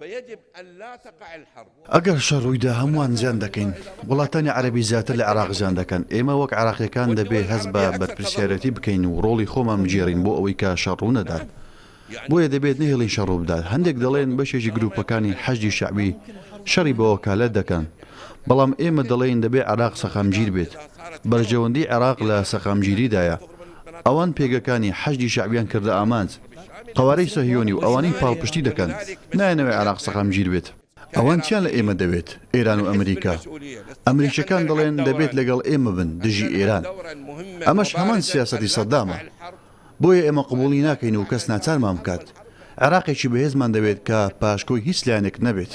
فیجب ان لا تقع الحرب. ئەگەر شەڕ ڕوویدا هەمووان زیان دەکەین. وڵاتانی عەرەبی زیاتر لە عێراق زیان دەکەن. ئێمە وەک عێراقییەکان دەبێ هەست بە بەرپرسیارێتی بکەین و ڕۆڵی خۆمان بگێڕین بۆ ئەوەی کە شەڕ ڕوو نەدات. بۆیە دەبێت نەهێڵین شەڕ ڕوو بدات. هەندێک دەڵێن بەشێکی گرووپەکانی حەشدی شەعبی شەڕی بە وەکالەت دەکەن. بەڵام ئێمە دەڵێین دەبێ عێراق سەقامگیر بێت. بەرژەوەندیی عێراق لە سەقامگیریدایە. ئەوان پێگەکانی حەشدی شەعبیان کردە ئامانج. قەوارەی سەهیۆنی و ئەوانەی پاڵپشتی دەکەن نایانەوێت عێراق سەقامگیر بێت. ئەوان چیان لە ئێمە دەوێت، ئێران و ئەمریکا؟ ئەمریکیەکان دەڵێن دەبێت لەگەڵ ئێمە بن دژی ئێران. ئەمەش هەمان سیاسەتی سەدامە. بۆیە ئێمە قبوڵی ناکەین و کەس ناچارمان بکات. عێراقێکی بەهێزمان دەوێت کە پاشکۆی هیچ لایەنێک نەبێت.